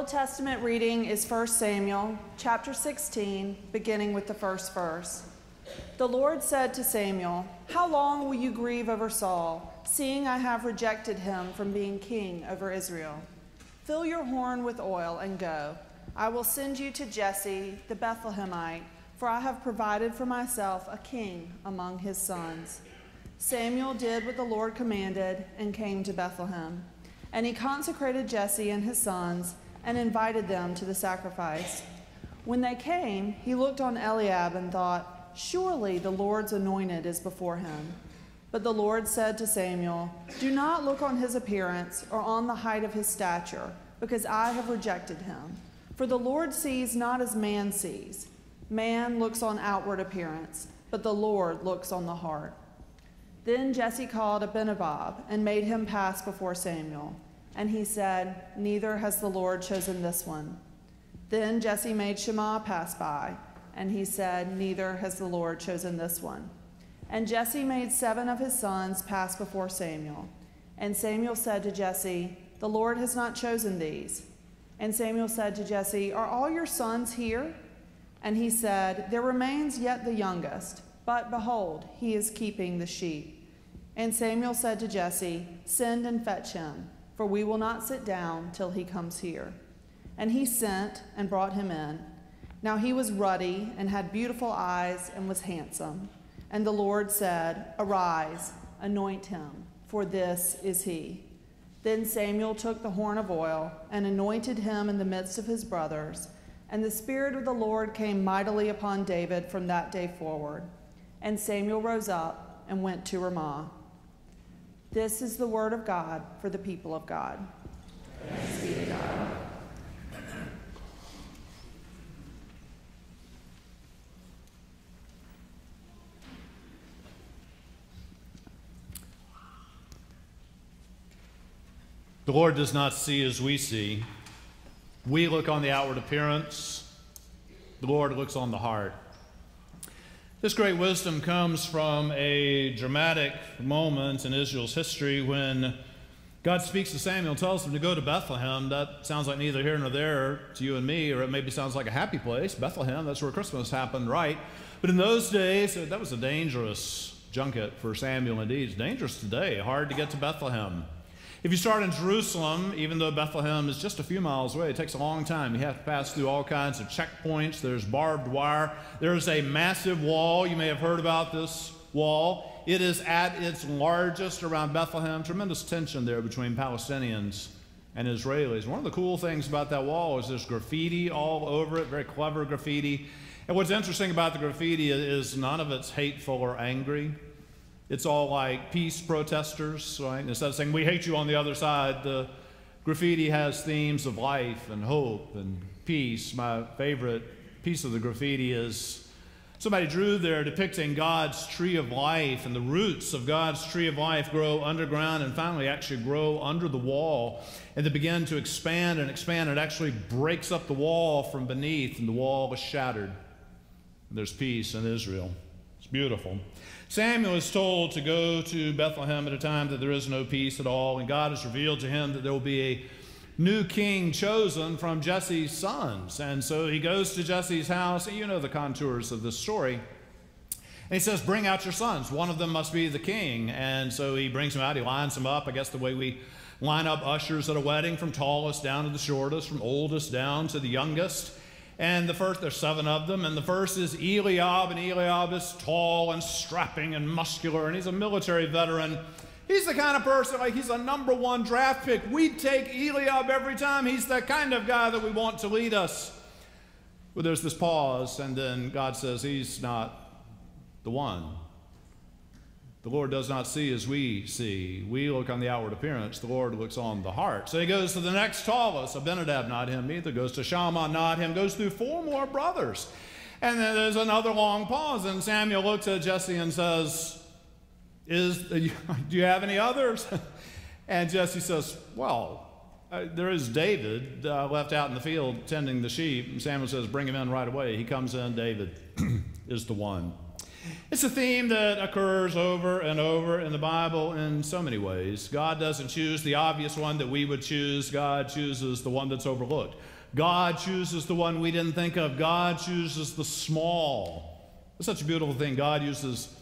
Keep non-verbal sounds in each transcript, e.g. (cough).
Old Testament reading is 1 Samuel chapter 16, beginning with the first verse. The Lord said to Samuel, How long will you grieve over Saul, seeing I have rejected him from being king over Israel? Fill your horn with oil and go. I will send you to Jesse the Bethlehemite, for I have provided for myself a king among his sons. Samuel did what the Lord commanded and came to Bethlehem. And he consecrated Jesse and his sons and invited them to the sacrifice. When they came, he looked on Eliab and thought, Surely the Lord's anointed is before him. But the Lord said to Samuel, Do not look on his appearance or on the height of his stature, because I have rejected him. For the Lord sees not as man sees. Man looks on outward appearance, but the Lord looks on the heart. Then Jesse called Abinadab and made him pass before Samuel. And he said, Neither has the Lord chosen this one. Then Jesse made Shammah pass by, and he said, Neither has the Lord chosen this one. And Jesse made seven of his sons pass before Samuel. And Samuel said to Jesse, The Lord has not chosen these. And Samuel said to Jesse, Are all your sons here? And he said, There remains yet the youngest, but behold, he is keeping the sheep. And Samuel said to Jesse, Send and fetch him, for we will not sit down till he comes here. And he sent and brought him in. Now he was ruddy and had beautiful eyes and was handsome. And the Lord said, Arise, anoint him, for this is he. Then Samuel took the horn of oil and anointed him in the midst of his brothers. And the Spirit of the Lord came mightily upon David from that day forward. And Samuel rose up and went to Ramah. This is the word of God for the people of God. God. The Lord does not see as we see. We look on the outward appearance, the Lord looks on the heart. This great wisdom comes from a dramatic moment in Israel's history when God speaks to Samuel, tells him to go to Bethlehem. That sounds like neither here nor there to you and me, or it maybe sounds like a happy place. Bethlehem, that's where Christmas happened, right? But in those days, that was a dangerous junket for Samuel indeed. It's dangerous today, hard to get to Bethlehem. If you start in Jerusalem, even though Bethlehem is just a few miles away, it takes a long time. You have to pass through all kinds of checkpoints. There's barbed wire. There's a massive wall. You may have heard about this wall. It is at its largest around Bethlehem. Tremendous tension there between Palestinians and Israelis. One of the cool things about that wall is there's graffiti all over it, very clever graffiti. And what's interesting about the graffiti is none of it's hateful or angry. It's all like peace protesters, right? Instead of saying, we hate you on the other side, the graffiti has themes of life and hope and peace. My favorite piece of the graffiti is somebody drew there depicting God's tree of life, and the roots of God's tree of life grow underground and finally actually grow under the wall. And they begin to expand and expand. It actually breaks up the wall from beneath, and the wall is shattered. And There's peace in Israel. It's beautiful. Samuel is told to go to Bethlehem at a time that there is no peace at all, and God has revealed to him that there will be a new king chosen from Jesse's sons. And so he goes to Jesse's house, you know the contours of this story. And he says, Bring out your sons. One of them must be the king. And so he brings them out, he lines them up, I guess the way we line up ushers at a wedding from tallest down to the shortest, from oldest down to the youngest. And the first, there's seven of them, and the first is Eliab, and Eliab is tall and strapping and muscular, and he's a military veteran. He's the kind of person, like he's a number one draft pick. We'd take Eliab every time. He's the kind of guy that we want to lead us. But there's this pause, and then God says, He's not the one. The Lord does not see as we see. We look on the outward appearance, the Lord looks on the heart. So he goes to the next tallest, Abinadab, not him either, goes to Shammah, not him, goes through four more brothers. And then there's another long pause, and Samuel looks at Jesse and says, Is, (laughs) Do you have any others? (laughs) and Jesse says, Well, uh, there is David uh, left out in the field tending the sheep. And Samuel says, Bring him in right away. He comes in, David (clears throat) is the one. It's a theme that occurs over and over in the Bible in so many ways. God doesn't choose the obvious one that we would choose, God chooses the one that's overlooked. God chooses the one we didn't think of. God chooses the small. It's such a beautiful thing. God uses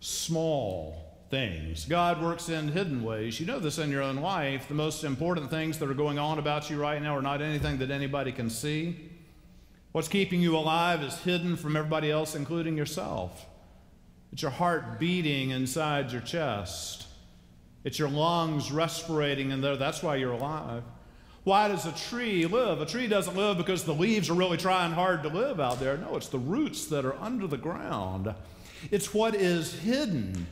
small things. God works in hidden ways. You know this in your own life. The most important things that are going on about you right now are not anything that anybody can see. What's keeping you alive is hidden from everybody else, including yourself. It's your heart beating inside your chest. It's your lungs respirating in there. That's why you're alive. Why does a tree live? A tree doesn't live because the leaves are really trying hard to live out there. No, it's the roots that are under the ground. It's what is hidden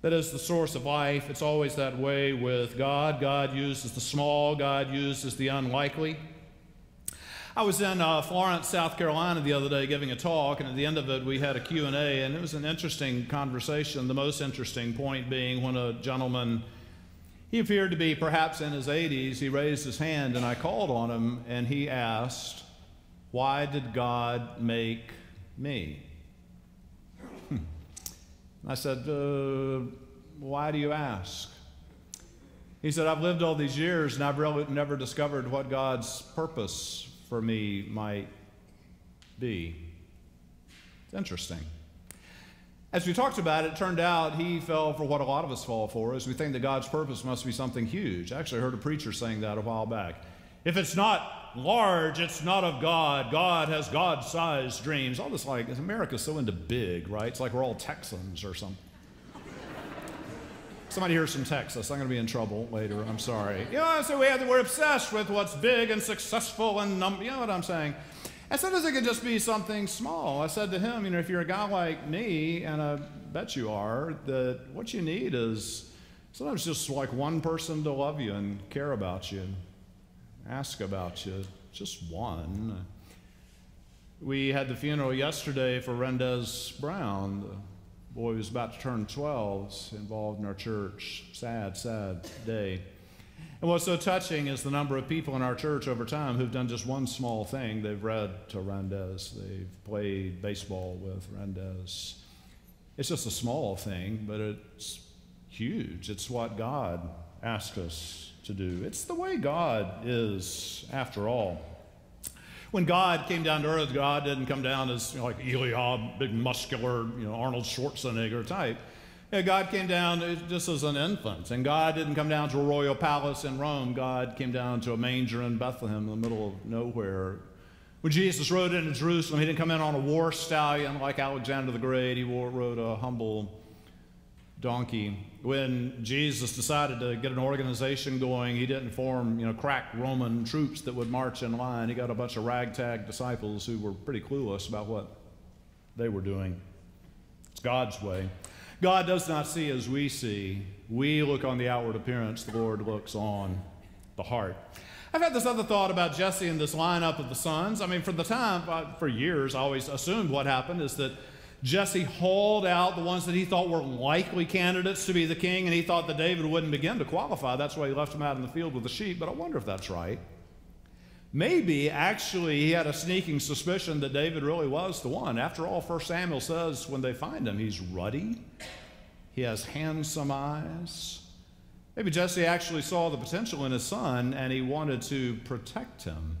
that is the source of life. It's always that way with God. God uses the small, God uses the unlikely. I was in uh, Florence, South Carolina the other day giving a talk, and at the end of it we had a Q&A, and it was an interesting conversation, the most interesting point being when a gentleman he appeared to be perhaps in his 80s. He raised his hand, and I called on him, and he asked, Why did God make me? Hmm. I said, uh, Why do you ask? He said, I've lived all these years, and I've really never discovered what God's purpose for me might be. It's interesting. As we talked about, it turned out he fell for what a lot of us fall for, is we think that God's purpose must be something huge. I actually heard a preacher saying that a while back. If it's not large, it's not of God. God has God sized dreams. All this, like, America's so into big, right? It's like we're all Texans or something. Somebody here's from Texas. I'm going to be in trouble later. I'm sorry. You know, so we have, we're obsessed with what's big and successful and, num- you know what I'm saying? And sometimes it could just be something small. I said to him, you know, if you're a guy like me, and I bet you are, that what you need is sometimes just like one person to love you and care about you, and ask about you, just one. We had the funeral yesterday for Rendez Brown, boy who was about to turn 12, involved in our church. Sad, sad day. And what's so touching is the number of people in our church over time who've done just one small thing. They've read to Rendez, they've played baseball with Rendez. It's just a small thing, but it's huge. It's what God asked us to do. It's the way God is, after all. When God came down to earth, God didn't come down as you know, like Eliab, big muscular, you know, Arnold Schwarzenegger type. God came down just as an infant, and God didn't come down to a royal palace in Rome. God came down to a manger in Bethlehem in the middle of nowhere. When Jesus rode into Jerusalem, he didn't come in on a war stallion like Alexander the Great. He rode a humble donkey. When Jesus decided to get an organization going, he didn't form, you know, crack Roman troops that would march in line. He got a bunch of ragtag disciples who were pretty clueless about what they were doing. It's God's way. God does not see as we see. We look on the outward appearance, the Lord looks on the heart. I've had this other thought about Jesse and this lineup of the sons. I mean, for the time, uh, for years, I always assumed what happened is that Jesse hauled out the ones that he thought were likely candidates to be the king, and he thought that David wouldn't begin to qualify. That's why he left him out in the field with the sheep, but I wonder if that's right. Maybe actually he had a sneaking suspicion that David really was the one. After all, 1 Samuel says when they find him, he's ruddy, he has handsome eyes. Maybe Jesse actually saw the potential in his son and he wanted to protect him.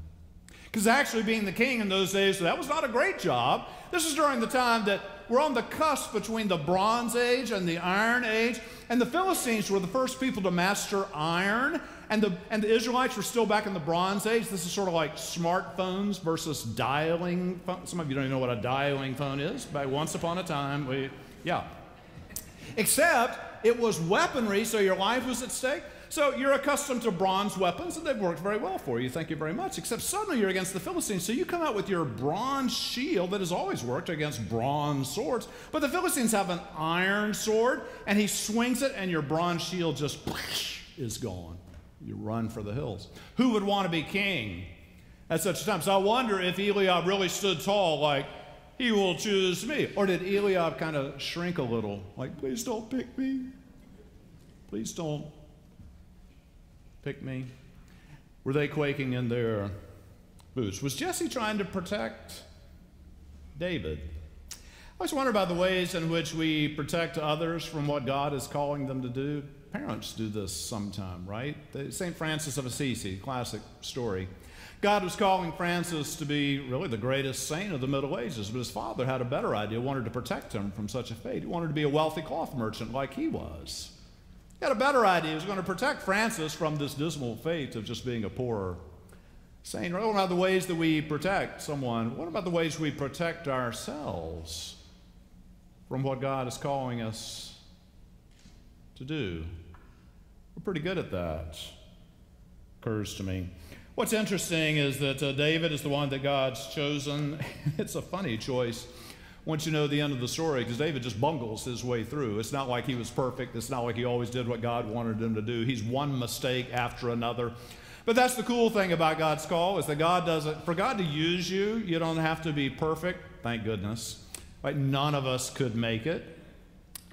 Because actually, being the king in those days, that was not a great job. This is during the time that we're on the cusp between the Bronze Age and the Iron Age. And the Philistines were the first people to master iron. And the, and the Israelites were still back in the Bronze Age. This is sort of like smartphones versus dialing phones. Some of you don't even know what a dialing phone is. But once upon a time, we, yeah. Except it was weaponry, so your life was at stake. So you're accustomed to bronze weapons, and they've worked very well for you. Thank you very much. Except suddenly you're against the Philistines, so you come out with your bronze shield that has always worked against bronze swords. But the Philistines have an iron sword, and he swings it, and your bronze shield just (laughs) is gone. You run for the hills. Who would want to be king at such a time? So I wonder if Eliab really stood tall, like, he will choose me. Or did Eliab kind of shrink a little, like, please don't pick me? Please don't pick me? Were they quaking in their boots? Was Jesse trying to protect David? I always wonder about the ways in which we protect others from what God is calling them to do. Parents do this sometime, right? St. Francis of Assisi, classic story. God was calling Francis to be really the greatest saint of the Middle Ages, but his father had a better idea, wanted to protect him from such a fate. He wanted to be a wealthy cloth merchant like he was. He had a better idea. He was going to protect Francis from this dismal fate of just being a poor saint. What about the ways that we protect someone? What about the ways we protect ourselves from what God is calling us to do? We're pretty good at that, occurs to me. What's interesting is that uh, David is the one that God's chosen. (laughs) it's a funny choice once you know the end of the story because David just bungles his way through. It's not like he was perfect, it's not like he always did what God wanted him to do. He's one mistake after another. But that's the cool thing about God's call is that God doesn't, for God to use you, you don't have to be perfect, thank goodness. Right? None of us could make it.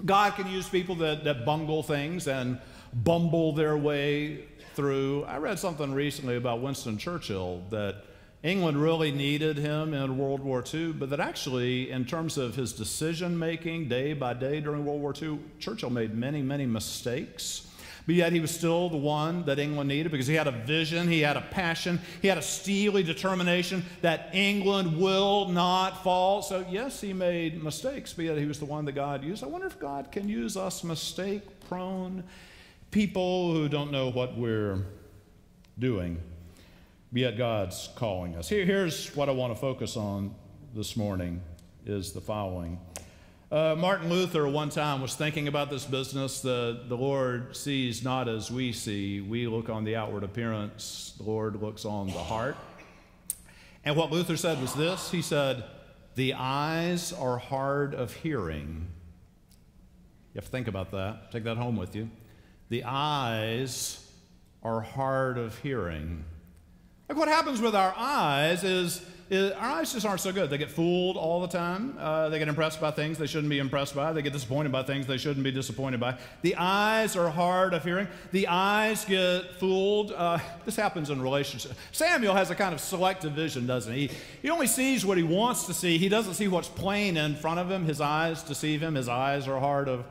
God can use people that, that bungle things and bumble their way through. I read something recently about Winston Churchill that England really needed him in World War II, but that actually, in terms of his decision making day by day during World War II, Churchill made many, many mistakes. But yet he was still the one that England needed because he had a vision, he had a passion, he had a steely determination that England will not fall. So, yes, he made mistakes, but yet he was the one that God used. I wonder if God can use us mistake prone people who don't know what we're doing, yet God's calling us. Here, here's what I want to focus on this morning is the following. Uh, Martin Luther one time was thinking about this business. The, the Lord sees not as we see. We look on the outward appearance, the Lord looks on the heart. And what Luther said was this He said, The eyes are hard of hearing. You have to think about that. Take that home with you the eyes are hard of hearing. Like what happens with our eyes is, is, our eyes just aren't so good. They get fooled all the time. Uh, they get impressed by things they shouldn't be impressed by. They get disappointed by things they shouldn't be disappointed by. The eyes are hard of hearing. The eyes get fooled. Uh, this happens in relationships. Samuel has a kind of selective vision, doesn't he? He only sees what he wants to see. He doesn't see what's plain in front of him. His eyes deceive him. His eyes are hard of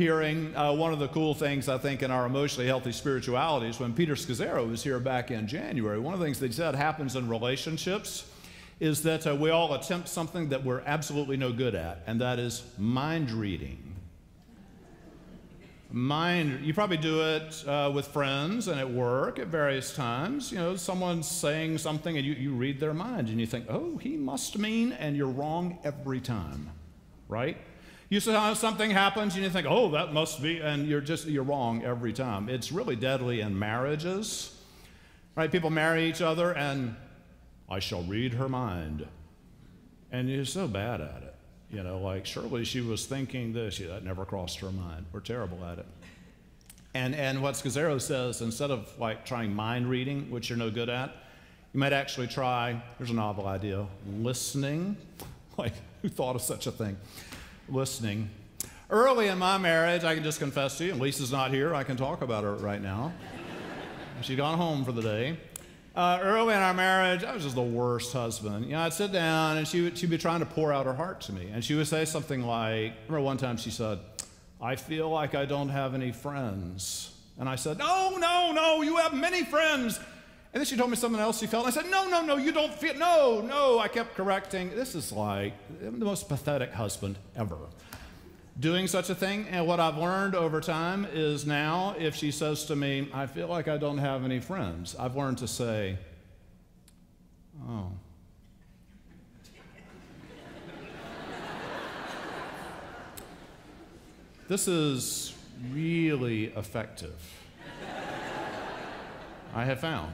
hearing. Uh, one of the cool things I think in our emotionally healthy spirituality is when Peter Scazzero was here back in January, one of the things he said happens in relationships is that uh, we all attempt something that we're absolutely no good at, and that is mind reading. Mind, you probably do it uh, with friends and at work at various times. You know, someone's saying something and you, you read their mind and you think, oh, he must mean, and you're wrong every time, right? You saw something happens and you think, oh, that must be, and you're just, you're wrong every time. It's really deadly in marriages, right? People marry each other and I shall read her mind. And you're so bad at it. You know, like, surely she was thinking this. Yeah, that never crossed her mind. We're terrible at it. And, and what Scazzero says, instead of like trying mind reading, which you're no good at, you might actually try, here's a novel idea, listening. (laughs) Like, who thought of such a thing? Listening. Early in my marriage, I can just confess to you, and Lisa's not here, I can talk about her right now. (laughs) She's gone home for the day. Uh, early in our marriage, I was just the worst husband. You know, I'd sit down and she would, she'd be trying to pour out her heart to me. And she would say something like, remember one time she said, I feel like I don't have any friends. And I said, No, no, no, you have many friends. And then she told me something else she felt. And I said, No, no, no, you don't feel, no, no. I kept correcting. This is like the most pathetic husband ever. Doing such a thing. And what I've learned over time is now, if she says to me, I feel like I don't have any friends, I've learned to say, Oh. this is really effective. I have found.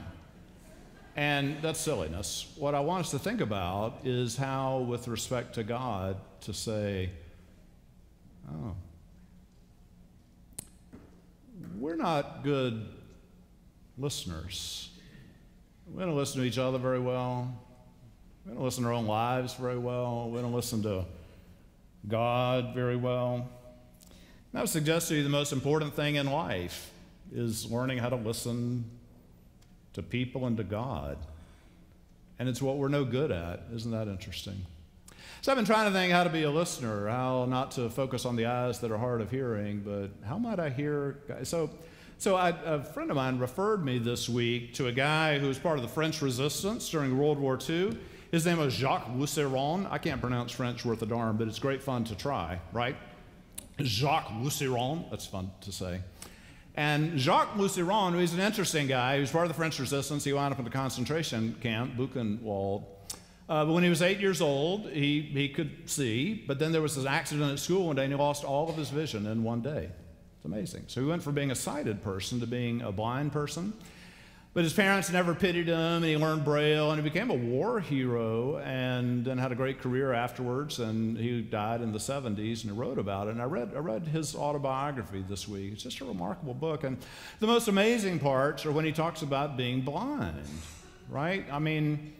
And that's silliness. What I want us to think about is how, with respect to God, to say, oh, we're not good listeners. We don't listen to each other very well. We don't listen to our own lives very well. We don't listen to God very well. And I would suggest to you the most important thing in life is learning how to listen to people and to God. And it's what we're no good at. Isn't that interesting? So I've been trying to think how to be a listener, how not to focus on the eyes that are hard of hearing, but how might I hear? So, so I, a friend of mine referred me this week to a guy who was part of the French resistance during World War II. His name was Jacques Lusseyran. I can't pronounce French worth a darn, but it's great fun to try, right? Jacques Lusseyran. That's fun to say. And Jacques Lusseyran, he's an interesting guy. He was part of the French resistance. He wound up in the concentration camp, Buchenwald. Uh, but when he was eight years old, he, he could see, but then there was this accident at school one day and he lost all of his vision in one day. It's amazing. So he went from being a sighted person to being a blind person. But his parents never pitied him, and he learned Braille, and he became a war hero, and then had a great career afterwards. And he died in the 70s, and he wrote about it. And I read, I read his autobiography this week. It's just a remarkable book. And the most amazing parts are when he talks about being blind, right? I mean,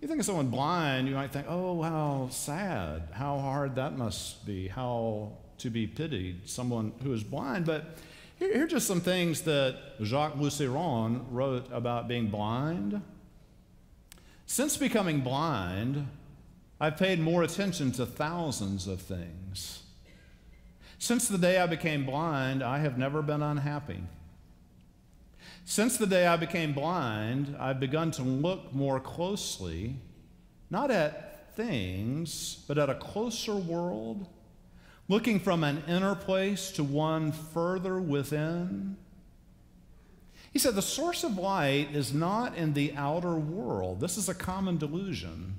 you think of someone blind, you might think, oh, how sad, how hard that must be, how to be pitied, someone who is blind. But here, here are just some things that Jacques Lusseyran wrote about being blind. Since becoming blind, I've paid more attention to thousands of things. Since the day I became blind, I have never been unhappy. Since the day I became blind, I've begun to look more closely, not at things, but at a closer world, looking from an inner place to one further within. He said, The source of light is not in the outer world. This is a common delusion.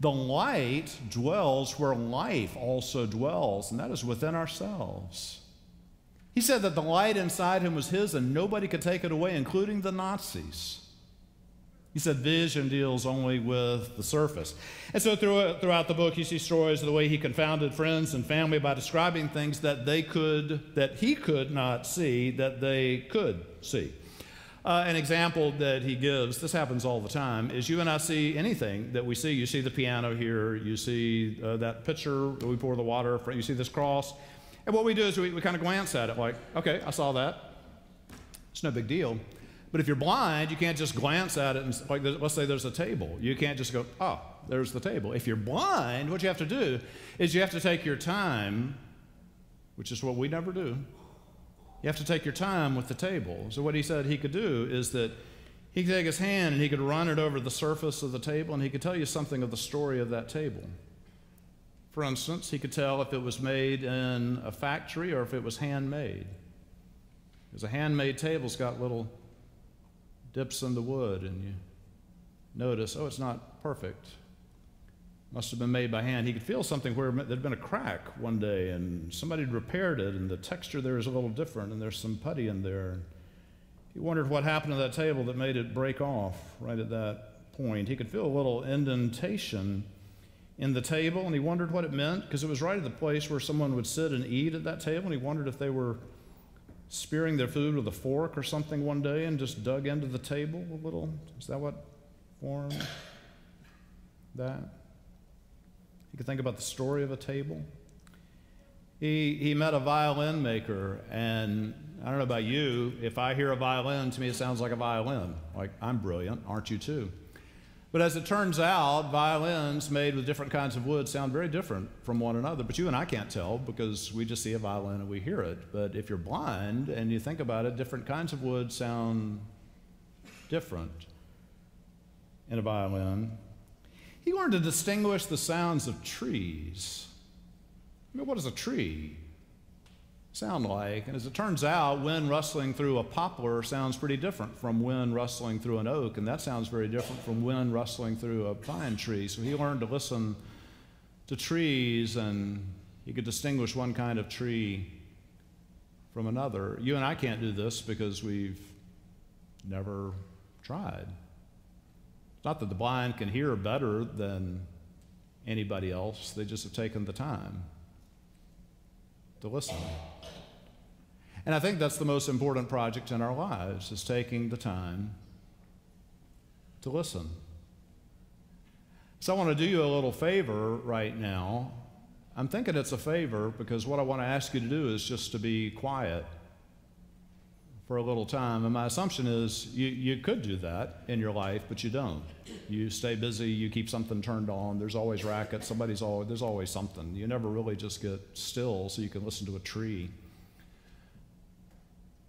The light dwells where life also dwells, and that is within ourselves. He said that the light inside him was his and nobody could take it away, including the Nazis. He said vision deals only with the surface. And so throughout the book, you see stories of the way he confounded friends and family by describing things that they could, that he could not see, that they could see. Uh, an example that he gives, this happens all the time, is you and I see anything that we see. You see the piano here, you see uh, that pitcher that we pour the water from, you see this cross. And what we do is we, we kind of glance at it like, okay, I saw that. It's no big deal. But if you're blind, you can't just glance at it and, like, let's say there's a table. You can't just go, oh, there's the table. If you're blind, what you have to do is you have to take your time, which is what we never do. You have to take your time with the table. So, what he said he could do is that he could take his hand and he could run it over the surface of the table and he could tell you something of the story of that table. For instance, he could tell if it was made in a factory or if it was handmade. Because a handmade table's got little dips in the wood, and you notice, oh, it's not perfect. Must have been made by hand. He could feel something where there'd been a crack one day, and somebody had repaired it, and the texture there is a little different, and there's some putty in there. He wondered what happened to that table that made it break off right at that point. He could feel a little indentation in the table, and he wondered what it meant because it was right at the place where someone would sit and eat at that table, and he wondered if they were spearing their food with a fork or something one day and just dug into the table a little. Is that what formed that? You could think about the story of a table. He, he met a violin maker, and I don't know about you, if I hear a violin, to me it sounds like a violin. Like, I'm brilliant, aren't you too? But as it turns out, violins made with different kinds of wood sound very different from one another. But you and I can't tell because we just see a violin and we hear it. But if you're blind and you think about it, different kinds of wood sound different in a violin. He learned to distinguish the sounds of trees. I mean, what is a tree? Sound like. And as it turns out, wind rustling through a poplar sounds pretty different from wind rustling through an oak, and that sounds very different from wind rustling through a pine tree. So he learned to listen to trees, and he could distinguish one kind of tree from another. You and I can't do this because we've never tried. It's not that the blind can hear better than anybody else, they just have taken the time to listen. And I think that's the most important project in our lives is taking the time to listen. So I want to do you a little favor right now. I'm thinking it's a favor because what I want to ask you to do is just to be quiet for a little time. And my assumption is you, you could do that in your life, but you don't. You stay busy, you keep something turned on. There's always racket, somebody's always, there's always something. You never really just get still so you can listen to a tree.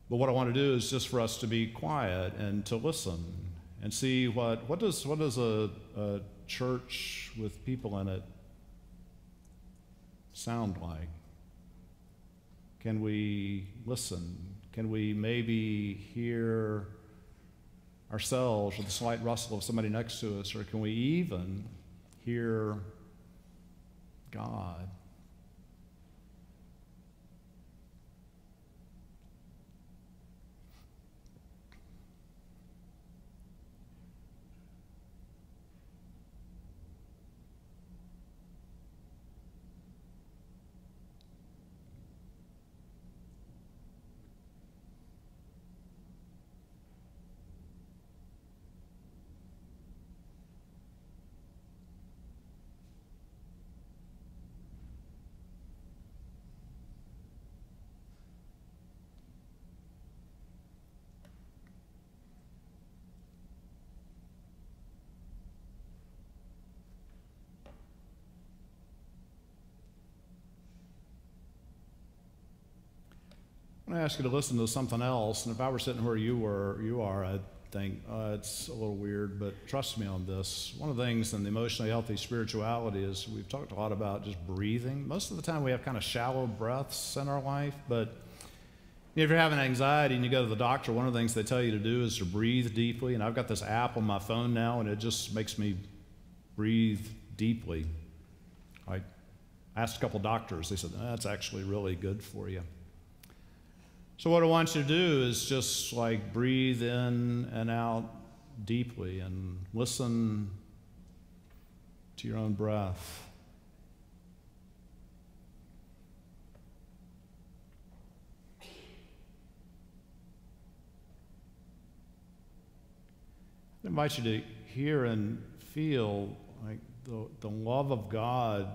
But what I want to do is just for us to be quiet and to listen and see what, what does, what does a, a church with people in it sound like? Can we listen? Can we maybe hear ourselves or the slight rustle of somebody next to us? Or can we even hear God? Going to ask you to listen to something else. And if I were sitting where you were, you are, I'd think uh, it's a little weird, but trust me on this. One of the things in the emotionally healthy spirituality is we've talked a lot about just breathing. Most of the time, we have kind of shallow breaths in our life, but if you're having anxiety and you go to the doctor, one of the things they tell you to do is to breathe deeply. And I've got this app on my phone now, and it just makes me breathe deeply. I asked a couple doctors, they said, that's actually really good for you. So, what I want you to do is just like breathe in and out deeply and listen to your own breath. I invite you to hear and feel like the, the love of God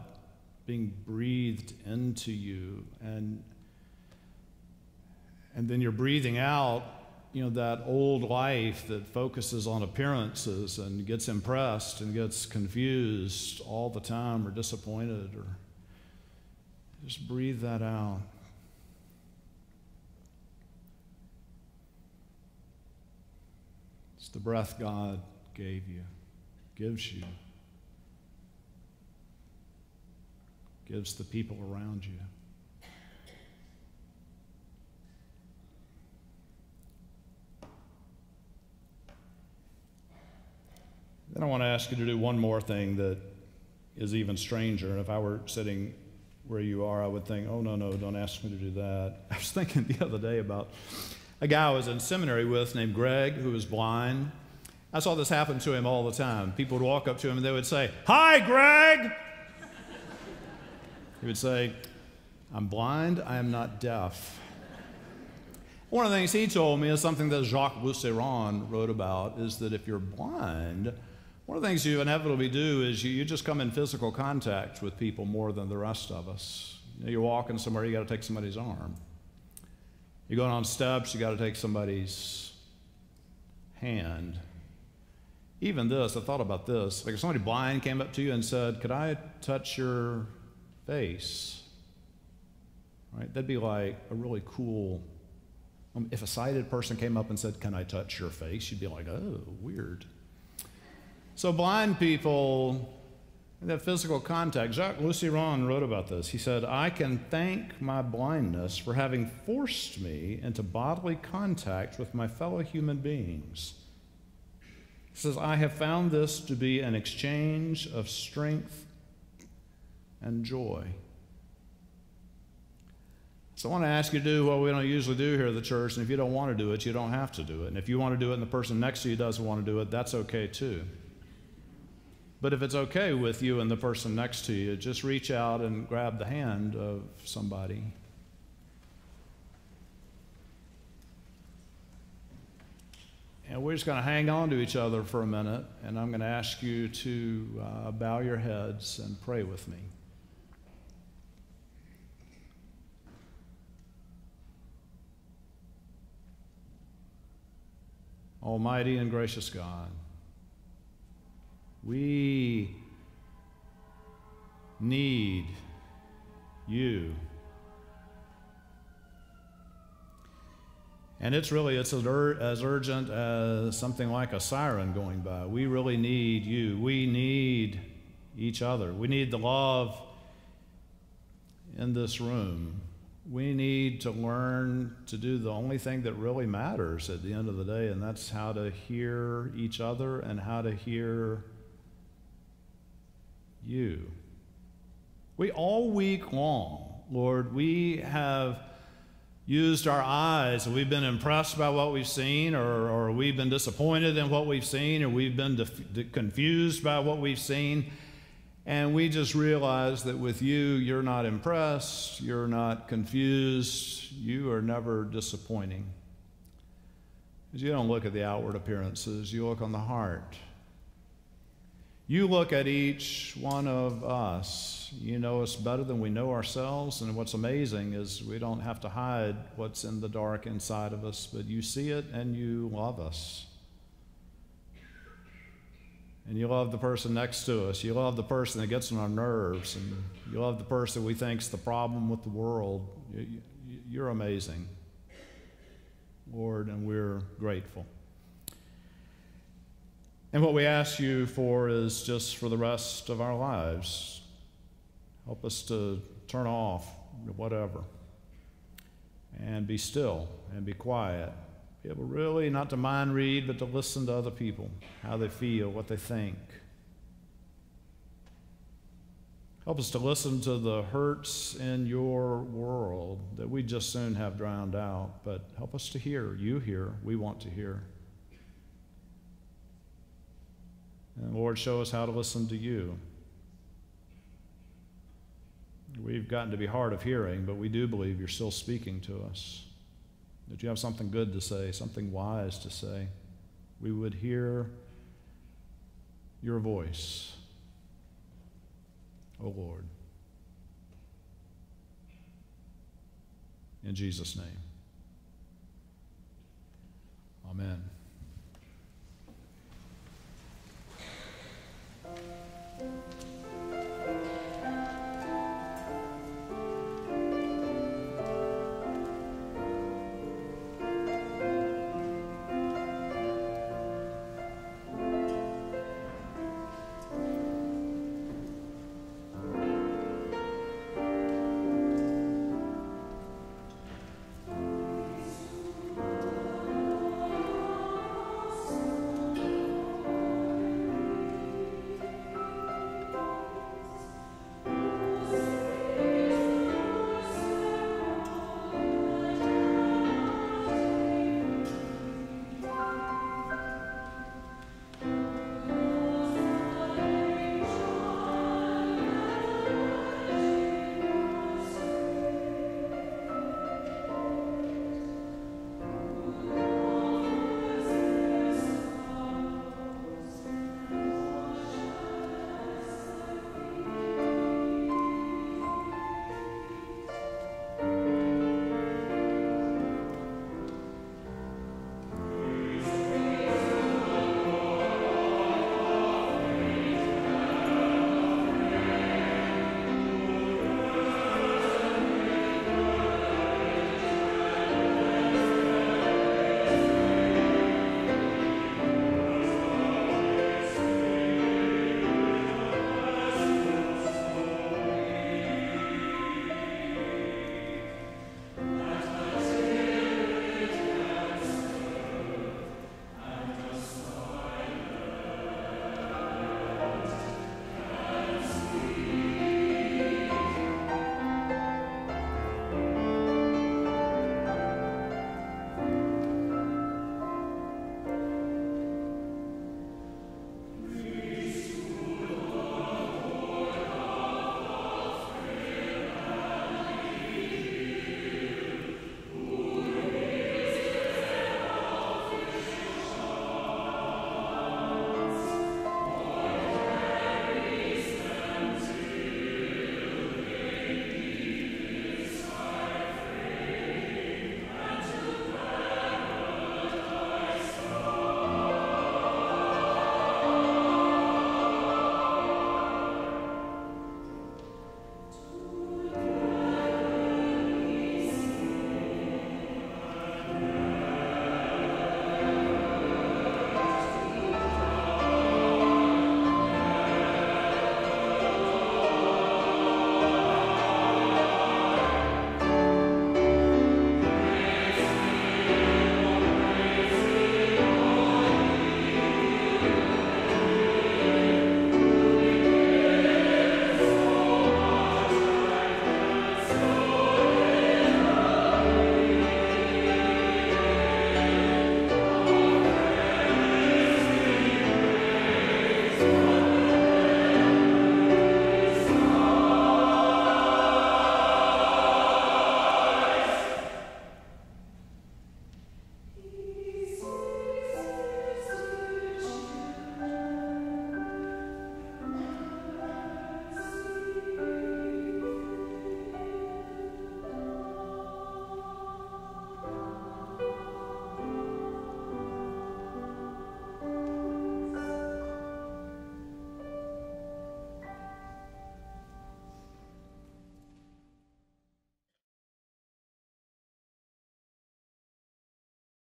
being breathed into you and and then you're breathing out, you know, that old life that focuses on appearances and gets impressed and gets confused all the time or disappointed or just breathe that out. It's the breath God gave you, gives you, gives the people around you. Then I want to ask you to do one more thing that is even stranger. And if I were sitting where you are, I would think, oh, no, no, don't ask me to do that. (laughs) I was thinking the other day about a guy I was in seminary with named Greg, who was blind. I saw this happen to him all the time. People would walk up to him and they would say, Hi, Greg! he would say, I'm blind, I am not deaf. One of the things he told me is something that Jacques Lusseyran wrote about is that if you're blind, one of the things you inevitably do is you, you just come in physical contact with people more than the rest of us. You're walking somewhere, you got to take somebody's arm. You're going on steps, you got to take somebody's hand. Even this, I thought about this. Like if somebody blind came up to you and said, Could I touch your face? Right? That'd be like a really cool. Um, if a sighted person came up and said, Can I touch your face? You'd be like, Oh, weird. So, blind people, that physical contact, Jacques Lusseyran wrote about this. He said, I can thank my blindness for having forced me into bodily contact with my fellow human beings. He says, I have found this to be an exchange of strength and joy. So I want to ask you to do what we don't usually do here at the church, and if you don't want to do it, you don't have to do it. And if you want to do it and the person next to you doesn't want to do it, that's okay too. But if it's okay with you and the person next to you, just reach out and grab the hand of somebody. And we're just going to hang on to each other for a minute, and I'm going to ask you to uh, bow your heads and pray with me. Almighty and gracious God, we need you. And it's really it's as, ur- as urgent as something like a siren going by. We really need you. We need each other. We need the love in this room. We need to learn to do the only thing that really matters at the end of the day, and that's how to hear each other and how to hear you. We all week long, Lord, we have used our eyes. We've been impressed by what we've seen, or, or we've been disappointed in what we've seen, or we've been def- confused by what we've seen. And we just realize that with you, you're not impressed, you're not confused, you are never disappointing. Because you don't look at the outward appearances, you look on the heart. You look at each one of us. You know us better than we know ourselves. And what's amazing is we don't have to hide what's in the dark inside of us, but you see it and you love us. And you love the person next to us. You love the person that gets on our nerves. And you love the person we think's the problem with the world. You're amazing, Lord, and we're grateful. And what we ask you for is just for the rest of our lives. Help us to turn off whatever and be still and be quiet. Be able really not to mind read, but to listen to other people, how they feel, what they think. Help us to listen to the hurts in your world that we just soon have drowned out, but help us to hear. You hear, we want to hear. And Lord, show us how to listen to you. We've gotten to be hard of hearing, but we do believe you're still speaking to us. That you have something good to say, something wise to say. We would hear your voice, O oh Lord. In Jesus' name. Amen. Thank you.